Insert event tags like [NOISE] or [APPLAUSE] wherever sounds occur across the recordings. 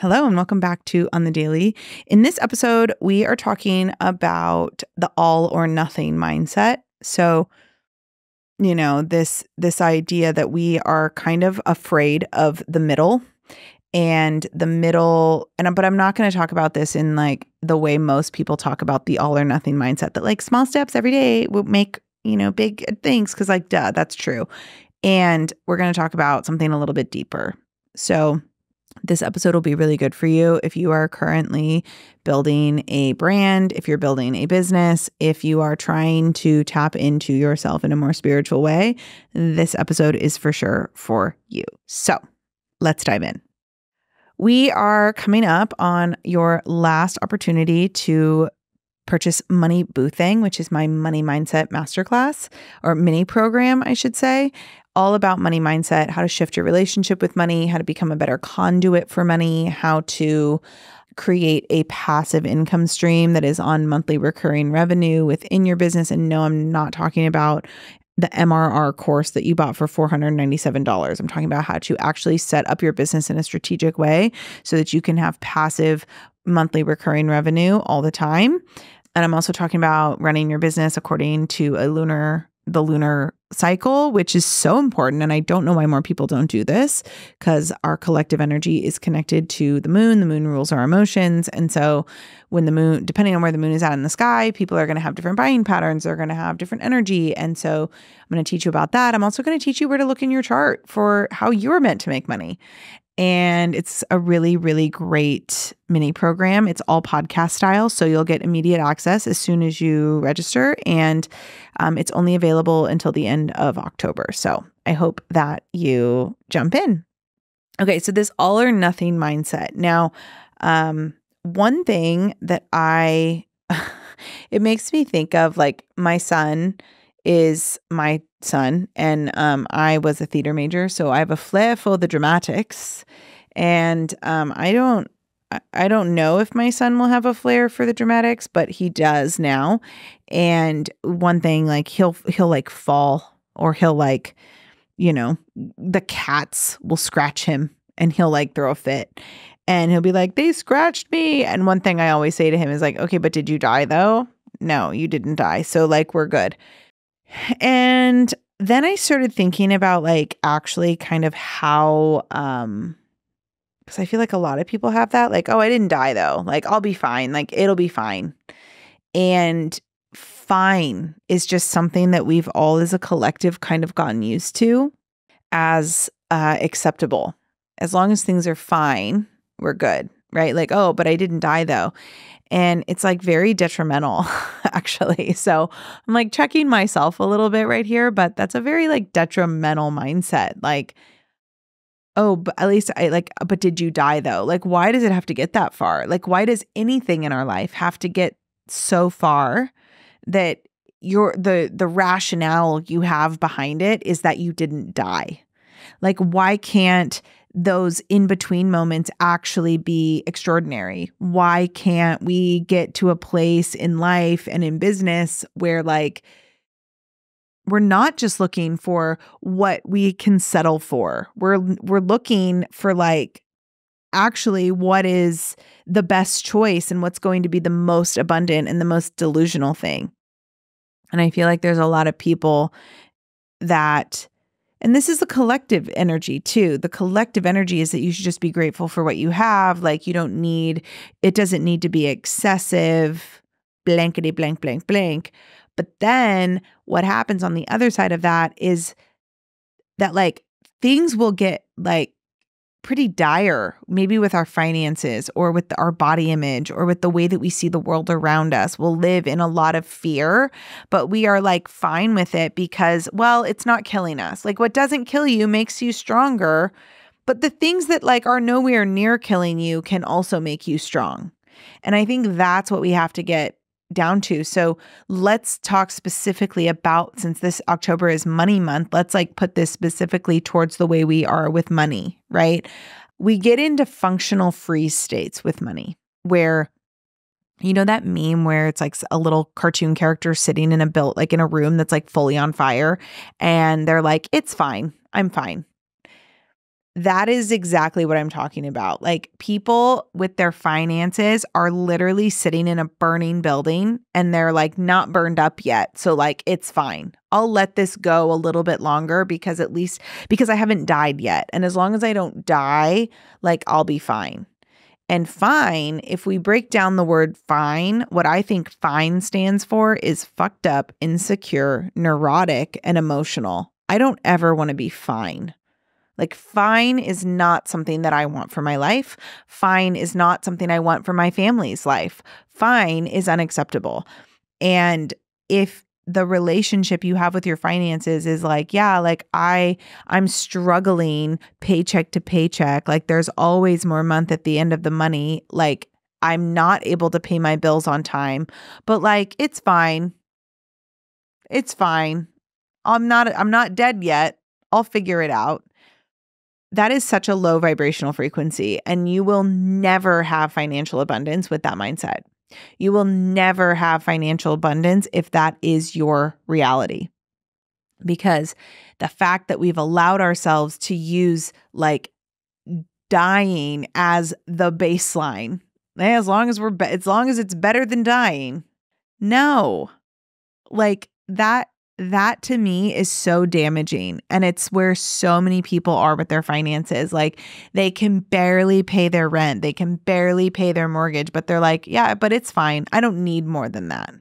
Hello, and welcome back to On the Daily. In this episode, we are talking about the all or nothing mindset. So, you know, this this idea that we are kind of afraid of the middle and the middle and but I'm not going to talk about this in like the way most people talk about the all or nothing mindset that like small steps every day will make, you know, big things cuz like duh, that's true. And we're going to talk about something a little bit deeper. So, this episode will be really good for you if you are currently building a brand, if you're building a business, if you are trying to tap into yourself in a more spiritual way. This episode is for sure for you. So let's dive in. We are coming up on your last opportunity to purchase Money Boo Thang, which is my money mindset masterclass or mini program, I should say all about money mindset, how to shift your relationship with money, how to become a better conduit for money, how to create a passive income stream that is on monthly recurring revenue within your business. And no, I'm not talking about the MRR course that you bought for $497. I'm talking about how to actually set up your business in a strategic way so that you can have passive monthly recurring revenue all the time. And I'm also talking about running your business according to a lunar the lunar cycle, which is so important. And I don't know why more people don't do this because our collective energy is connected to the moon. The moon rules our emotions. And so, when the moon, depending on where the moon is at in the sky, people are going to have different buying patterns. They're going to have different energy. And so, I'm going to teach you about that. I'm also going to teach you where to look in your chart for how you're meant to make money. And it's a really, really great mini program. It's all podcast style. So you'll get immediate access as soon as you register. And um, it's only available until the end of October. So I hope that you jump in. Okay. So this all or nothing mindset. Now, um, one thing that I, [LAUGHS] it makes me think of like my son is my son, and um, I was a theater major, so I have a flair for the dramatics, and um, I don't. I don't know if my son will have a flair for the dramatics, but he does now. And one thing, like he'll he'll like fall, or he'll like, you know, the cats will scratch him, and he'll like throw a fit, and he'll be like, "They scratched me." And one thing I always say to him is like, "Okay, but did you die though?" No, you didn't die. So like we're good. And then I started thinking about like actually kind of how um because I feel like a lot of people have that like oh I didn't die though. Like I'll be fine. Like it'll be fine. And fine is just something that we've all as a collective kind of gotten used to as uh acceptable. As long as things are fine we're good right? Like oh but I didn't die though and it's like very detrimental [LAUGHS] actually. So i'm like checking myself a little bit right here but that's a very like detrimental mindset. Like oh but at least i like uh, but did you die though? Like why does it have to get that far? Like why does anything in our life have to get so far that your the the rationale you have behind it is that you didn't die? Like why can't those in between moments actually be extraordinary? Why can't we get to a place in life and in business where, like, we're not just looking for what we can settle for. We're we're looking for like actually what is the best choice and what's going to be the most abundant and the most delusional thing. And I feel like there's a lot of people that and this is the collective energy too. The collective energy is that you should just be grateful for what you have. Like you don't need, it doesn't need to be excessive, blankety blank, blank, blank. But then what happens on the other side of that is that like things will get like pretty dire, maybe with our finances or with our body image or with the way that we see the world around us. We'll live in a lot of fear, but we are like fine with it because, well, it's not killing us. Like what doesn't kill you makes you stronger. But the things that like are nowhere near killing you can also make you strong. And I think that's what we have to get down to. So let's talk specifically about since this October is money month, let's like put this specifically towards the way we are with money, right? We get into functional freeze states with money where you know that meme where it's like a little cartoon character sitting in a built like in a room that's like fully on fire and they're like it's fine. I'm fine. That is exactly what I'm talking about. Like people with their finances are literally sitting in a burning building and they're like not burned up yet. So like it's fine. I'll let this go a little bit longer because at least because I haven't died yet. And as long as I don't die, like I'll be fine. And fine, if we break down the word fine, what I think fine stands for is fucked up, insecure, neurotic, and emotional. I don't ever want to be fine. Like, fine is not something that I want for my life. Fine is not something I want for my family's life. Fine is unacceptable. And if the relationship you have with your finances is like yeah like i i'm struggling paycheck to paycheck like there's always more month at the end of the money like i'm not able to pay my bills on time but like it's fine it's fine i'm not i'm not dead yet i'll figure it out that is such a low vibrational frequency, and you will never have financial abundance with that mindset. You will never have financial abundance if that is your reality. Because the fact that we've allowed ourselves to use like dying as the baseline, eh, as long as we're, as long as it's better than dying, no, like that that to me is so damaging. And it's where so many people are with their finances. Like they can barely pay their rent, they can barely pay their mortgage, but they're like, yeah, but it's fine. I don't need more than that.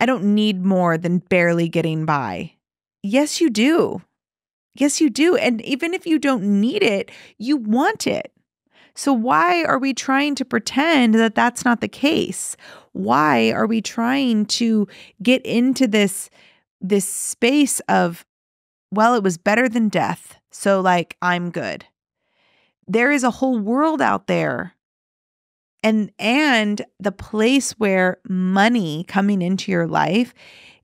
I don't need more than barely getting by. Yes, you do. Yes, you do. And even if you don't need it, you want it. So, why are we trying to pretend that that's not the case? Why are we trying to get into this this space of, well, it was better than death. So, like, I'm good. There is a whole world out there. And, and the place where money coming into your life,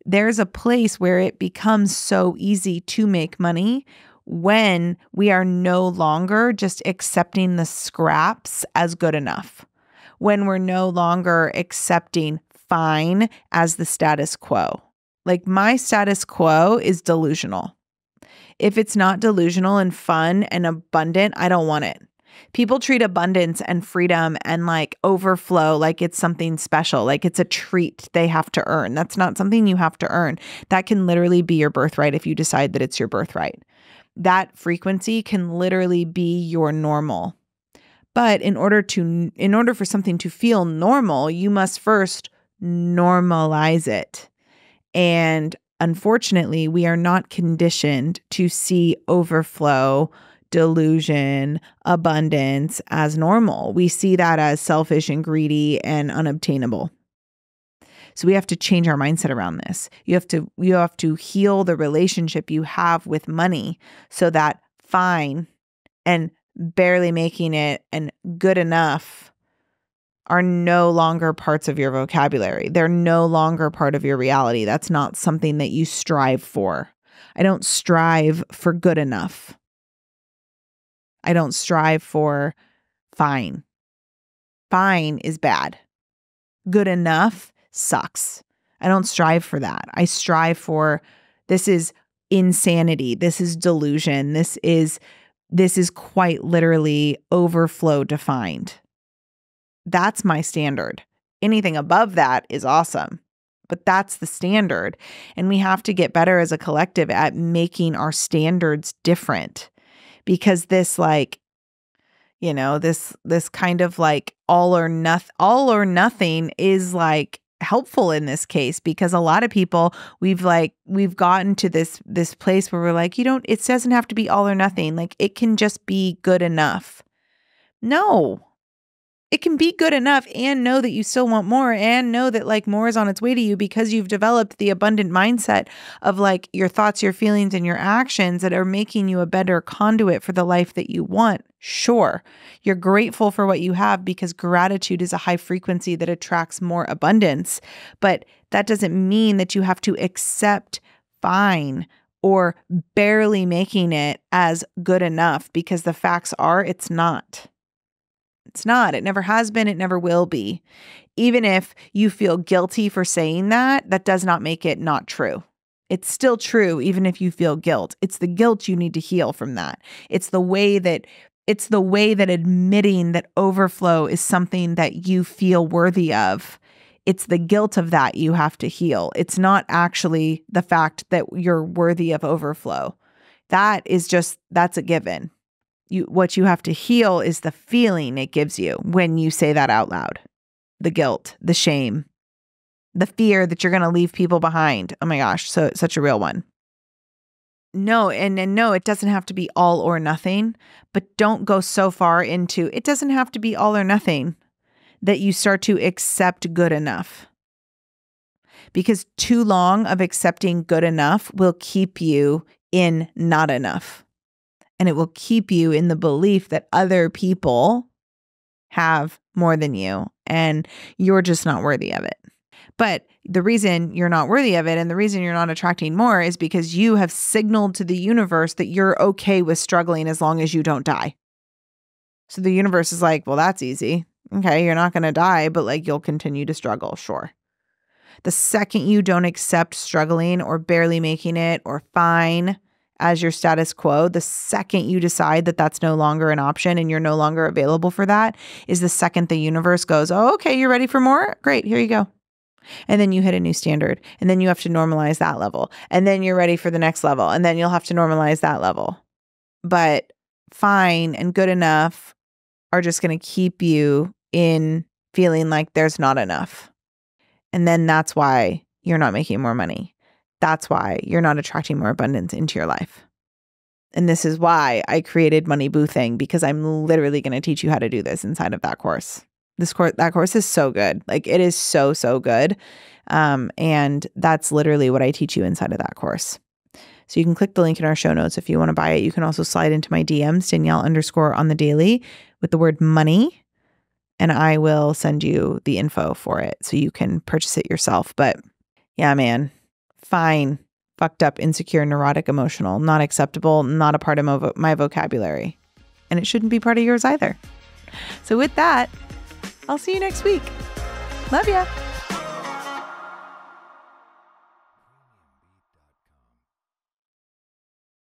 there's a place where it becomes so easy to make money when we are no longer just accepting the scraps as good enough, when we're no longer accepting fine as the status quo. Like my status quo is delusional. If it's not delusional and fun and abundant, I don't want it. People treat abundance and freedom and like overflow like it's something special, like it's a treat they have to earn. That's not something you have to earn. That can literally be your birthright if you decide that it's your birthright. That frequency can literally be your normal. But in order to in order for something to feel normal, you must first normalize it. And unfortunately, we are not conditioned to see overflow, delusion, abundance as normal. We see that as selfish and greedy and unobtainable. So we have to change our mindset around this. You have to you have to heal the relationship you have with money so that fine and barely making it and good enough are no longer parts of your vocabulary. They're no longer part of your reality. That's not something that you strive for. I don't strive for good enough. I don't strive for fine. Fine is bad. Good enough sucks. I don't strive for that. I strive for this is insanity. This is delusion. This is this is quite literally overflow defined. That's my standard. Anything above that is awesome, but that's the standard. And we have to get better as a collective at making our standards different because this, like, you know, this, this kind of like all or nothing, all or nothing is like helpful in this case because a lot of people we've like we've gotten to this this place where we're like you don't it doesn't have to be all or nothing like it can just be good enough no it can be good enough and know that you still want more and know that like more is on its way to you because you've developed the abundant mindset of like your thoughts, your feelings, and your actions that are making you a better conduit for the life that you want. Sure, you're grateful for what you have because gratitude is a high frequency that attracts more abundance. But that doesn't mean that you have to accept fine or barely making it as good enough because the facts are it's not. It's not. It never has been. It never will be. Even if you feel guilty for saying that, that does not make it not true. It's still true, even if you feel guilt. It's the guilt you need to heal from that. It's the way that it's the way that admitting that overflow is something that you feel worthy of. It's the guilt of that you have to heal. It's not actually the fact that you're worthy of overflow. That is just that's a given. You what you have to heal is the feeling it gives you when you say that out loud. The guilt, the shame, the fear that you're going to leave people behind. Oh my gosh, so such a real one. No, and, and no, it doesn't have to be all or nothing, but don't go so far into it doesn't have to be all or nothing that you start to accept good enough. Because too long of accepting good enough will keep you in not enough. And it will keep you in the belief that other people have more than you and you're just not worthy of it. But the reason you're not worthy of it and the reason you're not attracting more is because you have signaled to the universe that you're okay with struggling as long as you don't die. So the universe is like, well, that's easy. Okay, you're not going to die, but like you'll continue to struggle, sure. The second you don't accept struggling or barely making it or fine as your status quo, the second you decide that that's no longer an option and you're no longer available for that, is the second the universe goes, oh, okay, you're ready for more? Great, here you go. And then you hit a new standard. And then you have to normalize that level. And then you're ready for the next level. And then you'll have to normalize that level. But fine and good enough are just going to keep you in feeling like there's not enough. And then that's why you're not making more money. That's why you're not attracting more abundance into your life. And this is why I created Money Boo Thang because I'm literally going to teach you how to do this inside of that course. This course that course is so good. Like it is so so good. Um, and that's literally what i teach you inside of that course. So you can click the link in our show notes if you want to buy it. You can also slide into my dms danielle underscore on the daily with the word money and i will send you the info for it so you can purchase it yourself. But yeah man fine fucked up insecure neurotic emotional not acceptable not a part of my, my vocabulary and it shouldn't be part of yours either so with that I'll see you next week. Love ya.